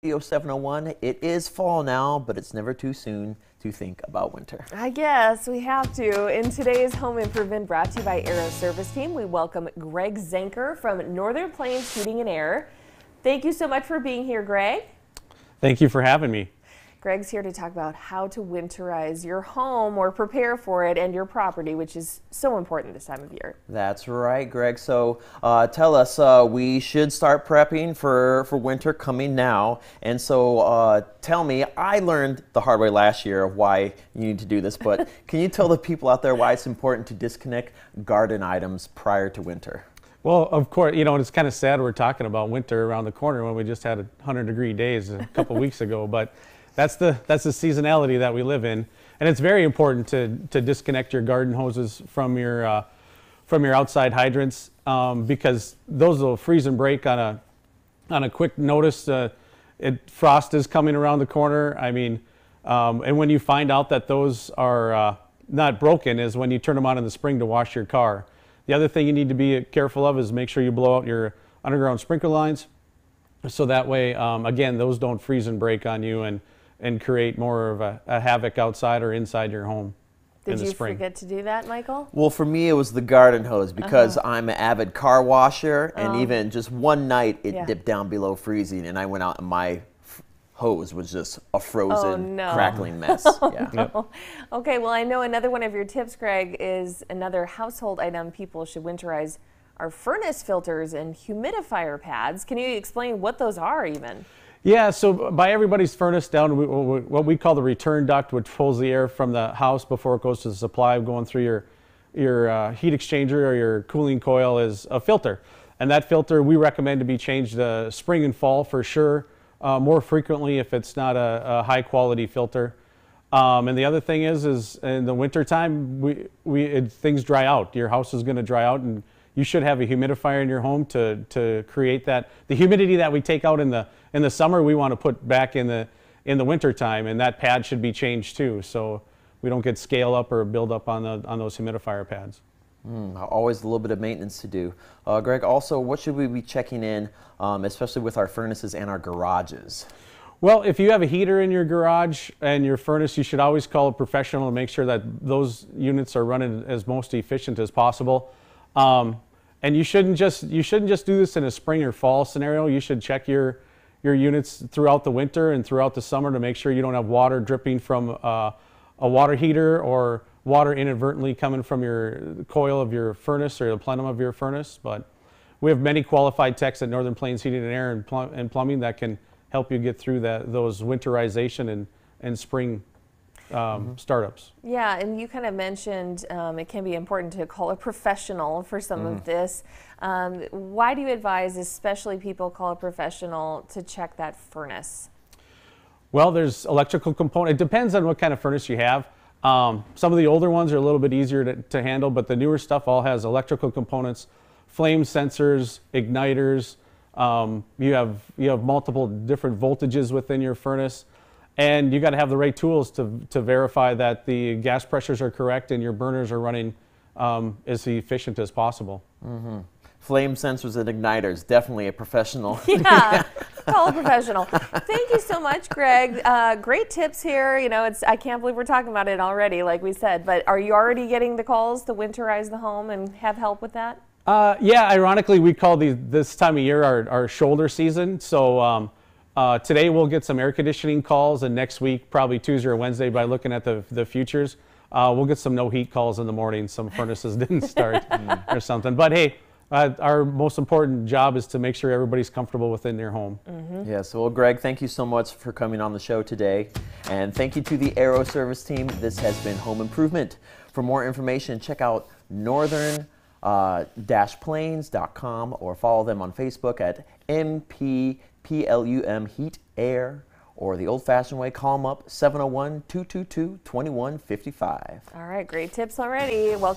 Studio 701. It is fall now, but it's never too soon to think about winter. I guess we have to. In today's home improvement brought to you by Aero Service Team, we welcome Greg Zenker from Northern Plains Heating and Air. Thank you so much for being here, Greg. Thank you for having me. Greg's here to talk about how to winterize your home or prepare for it and your property, which is so important this time of year. That's right, Greg. So uh, tell us, uh, we should start prepping for, for winter coming now. And so uh, tell me, I learned the hard way last year why you need to do this, but can you tell the people out there why it's important to disconnect garden items prior to winter? Well, of course, you know, it's kind of sad we're talking about winter around the corner when we just had 100 degree days a couple weeks ago, but that's the that's the seasonality that we live in, and it's very important to to disconnect your garden hoses from your uh, from your outside hydrants um, because those will freeze and break on a on a quick notice. Uh, it frost is coming around the corner. I mean, um, and when you find out that those are uh, not broken is when you turn them on in the spring to wash your car. The other thing you need to be careful of is make sure you blow out your underground sprinkler lines so that way, um, again, those don't freeze and break on you and and create more of a, a havoc outside or inside your home. Did you spring. forget to do that, Michael? Well, for me, it was the garden hose because uh-huh. I'm an avid car washer, and oh. even just one night it yeah. dipped down below freezing, and I went out and my f- hose was just a frozen, oh, no. crackling mess. oh, yeah. No. Okay, well, I know another one of your tips, Greg, is another household item people should winterize are furnace filters and humidifier pads. Can you explain what those are, even? Yeah, so by everybody's furnace down, what we call the return duct, which pulls the air from the house before it goes to the supply, going through your, your uh, heat exchanger or your cooling coil is a filter. And that filter we recommend to be changed uh, spring and fall for sure, uh, more frequently if it's not a, a high quality filter. Um, and the other thing is, is in the wintertime, we, we, things dry out. Your house is going to dry out and you should have a humidifier in your home to, to create that. The humidity that we take out in the, in the summer, we want to put back in the, in the winter time, and that pad should be changed too. So we don't get scale up or build up on, the, on those humidifier pads. Mm, always a little bit of maintenance to do. Uh, Greg, also, what should we be checking in, um, especially with our furnaces and our garages? Well, if you have a heater in your garage and your furnace, you should always call a professional to make sure that those units are running as most efficient as possible. Um, and you shouldn't just you shouldn't just do this in a spring or fall scenario. You should check your your units throughout the winter and throughout the summer to make sure you don't have water dripping from uh, a water heater or water inadvertently coming from your coil of your furnace or the plenum of your furnace. But we have many qualified techs at Northern Plains Heating and Air and, plum and Plumbing that can help you get through that those winterization and, and spring um, mm-hmm. startups. Yeah, and you kind of mentioned um, it can be important to call a professional for some mm. of this. Um, why do you advise, especially people call a professional, to check that furnace? Well, there's electrical component. It depends on what kind of furnace you have. Um, some of the older ones are a little bit easier to, to handle, but the newer stuff all has electrical components, flame sensors, igniters. Um, you have you have multiple different voltages within your furnace. And you got to have the right tools to, to verify that the gas pressures are correct and your burners are running um, as efficient as possible. Mm-hmm. Flame sensors and igniters, definitely a professional. Yeah, call a professional. Thank you so much, Greg. Uh, great tips here. You know, it's I can't believe we're talking about it already, like we said. But are you already getting the calls to winterize the home and have help with that? Uh, yeah, ironically, we call the, this time of year our, our shoulder season. So um, uh, today we'll get some air conditioning calls, and next week, probably Tuesday or Wednesday, by looking at the, the futures, uh, we'll get some no heat calls in the morning. Some furnaces didn't start or something. But hey, uh, our most important job is to make sure everybody's comfortable within their home. Mm-hmm. Yeah, so well, Greg, thank you so much for coming on the show today. And thank you to the Aero Service team. This has been Home Improvement. For more information, check out northern uh, plains.com or follow them on Facebook at NP PLUM Heat Air, or the old fashioned way, call them up 701 222 2155. All right, great tips already. Welcome